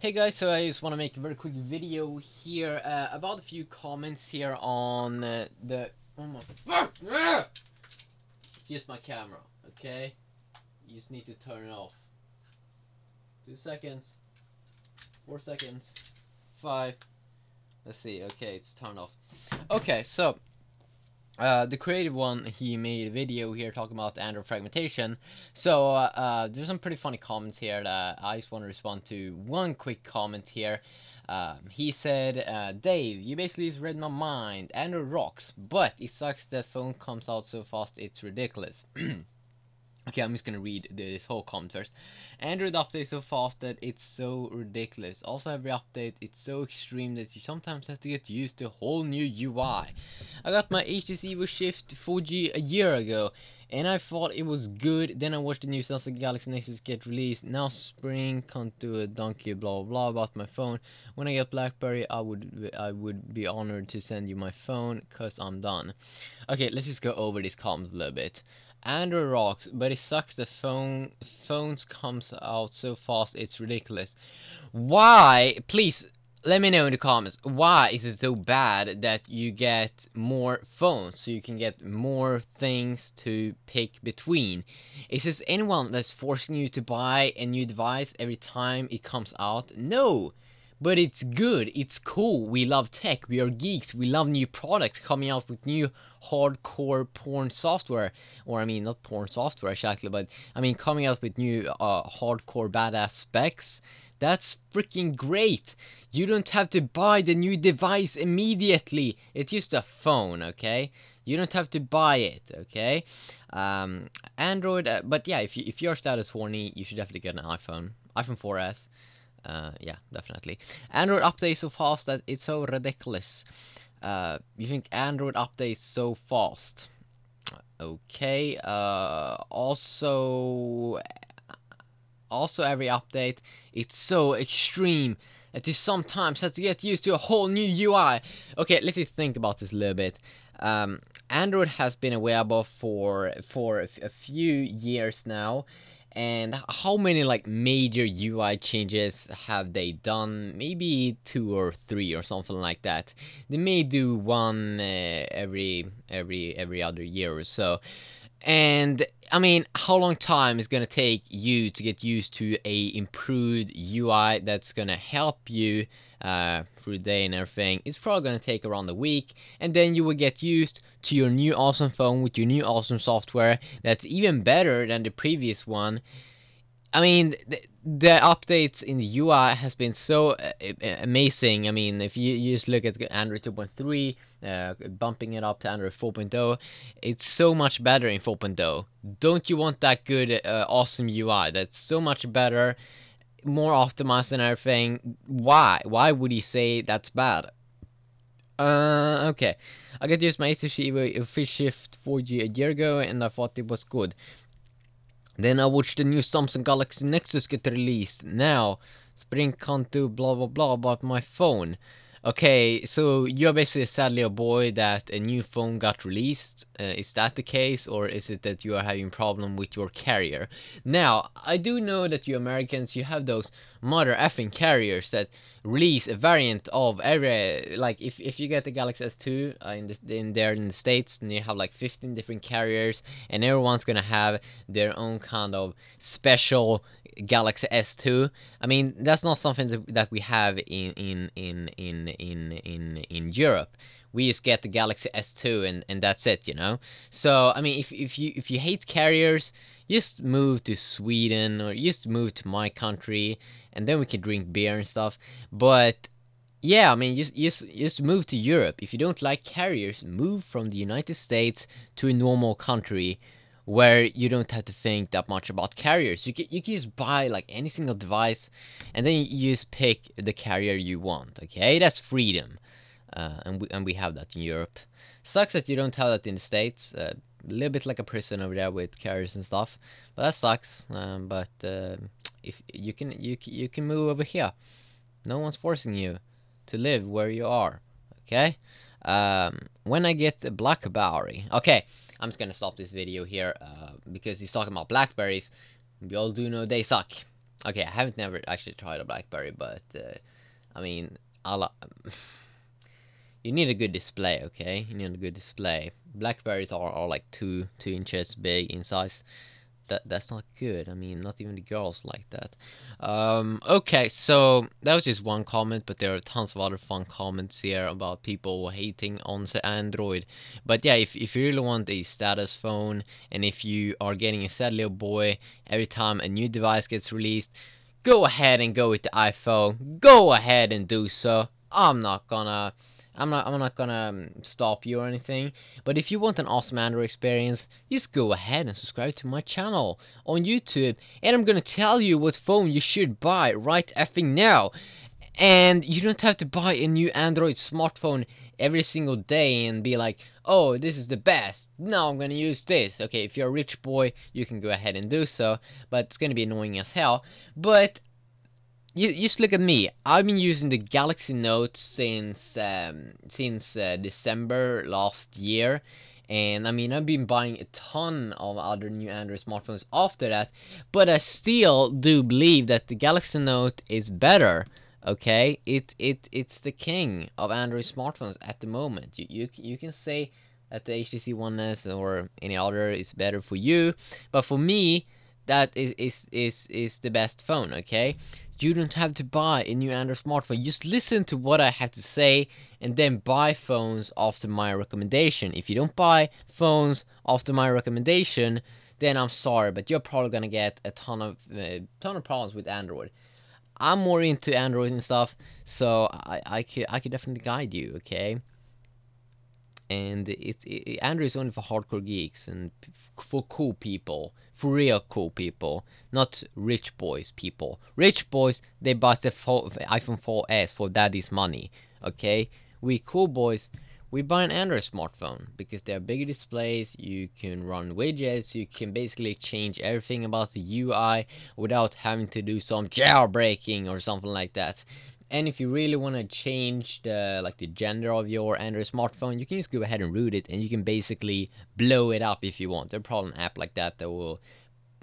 Hey guys, so I just want to make a very quick video here uh, about a few comments here on uh, the. Oh my. It's just my camera, okay? You just need to turn it off. Two seconds. Four seconds. Five. Let's see, okay, it's turned off. Okay, so. Uh, the creative one, he made a video here talking about Android fragmentation. So, uh, uh, there's some pretty funny comments here that I just want to respond to. One quick comment here. Um, he said, uh, Dave, you basically read my mind. Android rocks, but it sucks that phone comes out so fast, it's ridiculous. Okay, I'm just gonna read this whole comment first. Android updates so fast that it's so ridiculous. Also, every update it's so extreme that you sometimes have to get used to a whole new UI. I got my HTC Evo Shift 4G a year ago, and I thought it was good. Then I watched the new Samsung Galaxy Nexus get released. Now Sprint can't do a donkey blah blah blah about my phone. When I get BlackBerry, I would I would be honored to send you my phone, cause I'm done. Okay, let's just go over this comment a little bit. Android rocks, but it sucks the phone phones comes out so fast it's ridiculous. Why? Please let me know in the comments. Why is it so bad that you get more phones so you can get more things to pick between? Is this anyone that's forcing you to buy a new device every time it comes out? No. But it's good, it's cool, we love tech, we are geeks, we love new products coming out with new hardcore porn software. Or I mean, not porn software exactly, but I mean coming out with new uh, hardcore badass specs. That's freaking great! You don't have to buy the new device immediately. It's just a phone, okay? You don't have to buy it, okay? Um, Android, uh, but yeah, if you if you're status horny, you should definitely get an iPhone, iPhone 4S. Uh, yeah, definitely. Android updates so fast that it's so ridiculous. Uh, you think Android updates so fast? Okay. Uh, also, also every update it's so extreme that you sometimes have to get used to a whole new UI. Okay, let's just think about this a little bit. Um, Android has been available for for a few years now, and how many like major UI changes have they done? Maybe two or three or something like that. They may do one uh, every every every other year or so. And I mean, how long time is gonna take you to get used to a improved UI that's gonna help you uh, through the day and everything? It's probably gonna take around a week, and then you will get used to your new awesome phone with your new awesome software that's even better than the previous one. I mean, the, the updates in the UI has been so uh, amazing. I mean, if you, you, just look at Android 2.3, uh, bumping it up to Android 4.0, it's so much better in 4.0. Don't you want that good, uh, awesome UI? That's so much better, more optimized and everything. Why? Why would you say that's bad? Uh, okay. I got used my HTC Evo Shift 4G a year ago and I thought it was good. Then I watched the new Samsung Galaxy Nexus get released. Now, Sprint can't do blah blah blah about my phone. Okay, so you're basically sadly a boy that a new phone got released. Uh, is that the case, or is it that you are having problem with your carrier? Now, I do know that you Americans, you have those mother effing carriers that release a variant of every like if, if you get the Galaxy S2 uh, in the, in there in the states, and you have like 15 different carriers, and everyone's gonna have their own kind of special Galaxy S2. I mean, that's not something that, that we have in in in in in in in Europe. We just get the Galaxy S2 and, and that's it, you know. So I mean, if if you if you hate carriers, just move to Sweden or just move to my country, and then we can drink beer and stuff. But yeah, I mean, just just just move to Europe. If you don't like carriers, move from the United States to a normal country where you don't have to think that much about carriers. You can, you can just buy like any single device and then you just pick the carrier you want, okay? That's freedom. Uh, and, we, and we have that in Europe. Sucks that you don't have that in the States. Uh, a little bit like a prison over there with carriers and stuff. But that sucks. Um, but uh, if you can you, you can move over here. No one's forcing you to live where you are. Okay? Um, when I get a Blackberry. Okay, I'm just gonna stop this video here uh, because he's talking about Blackberries. We all do know they suck. okay, I haven't never actually tried a BlackBerry, but uh, I mean, I'll, you need a good display, okay? You need a good display. Blackberries are, are like two two inches big in size. That that's not good. I mean, not even the girls like that. Um, okay, so that was just one comment, but there are tons of other fun comments here about people hating on the Android. But yeah, if if you really want a status phone, and if you are getting a sad little boy every time a new device gets released, go ahead and go with the iPhone. Go ahead and do so. I'm not gonna I'm not I'm not gonna um, stop you or anything. But if you want an awesome Android experience, just go ahead and subscribe to my channel on YouTube, and I'm gonna tell you what phone you should buy right effing now. And you don't have to buy a new Android smartphone every single day and be like, oh, this is the best. Now I'm gonna use this. Okay, if you're a rich boy, you can go ahead and do so, but it's gonna be annoying as hell. But you just look at me. I've been using the Galaxy Note since um, since uh, December last year, and I mean I've been buying a ton of other new Android smartphones after that, but I still do believe that the Galaxy Note is better. Okay, it it it's the king of Android smartphones at the moment. You you you can say that the HTC One S or any other is better for you, but for me that is is is is the best phone. Okay you don't have to buy a new Android smartphone. Just listen to what I have to say and then buy phones after my recommendation. If you don't buy phones after my recommendation, then I'm sorry, but you're probably gonna get a ton of uh, ton of problems with Android. I'm more into Android and stuff, so I I could I could definitely guide you. Okay and it's it, Android is only for hardcore geeks and for cool people, for real cool people, not rich boys people. Rich boys they buy the iPhone 4S for daddy's money. Okay, we cool boys we buy an Android smartphone because they have bigger displays, you can run widgets, you can basically change everything about the UI without having to do some jailbreaking or something like that. And if you really want to change the like the gender of your Android smartphone, you can just go ahead and root it, and you can basically blow it up if you want. There's probably an app like that that will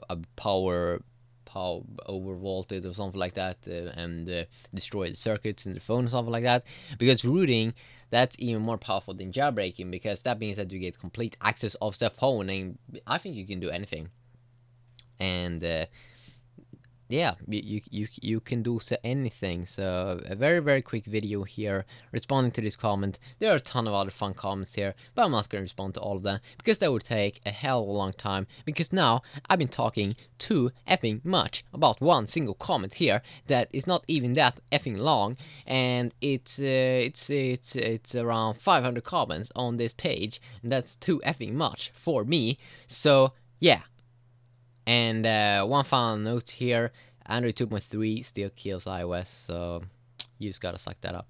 uh, power power overvolt it or something like that uh, and uh, destroy the circuits in the phone or something like that because rooting that's even more powerful than jailbreaking because that means that you get complete access of the phone and i think you can do anything and uh, yeah, you, you, you can do anything. So a very, very quick video here responding to this comment. There are a ton of other fun comments here, but I'm not going to respond to all of them because that would take a hell of a long time because now I've been talking too effing much about one single comment here that is not even that effing long and it's uh, it's it's it's around 500 comments on this page and that's too effing much for me. So yeah, and uh, one final note here Android 2.3 still kills iOS, so you just gotta suck that up.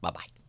Bye bye.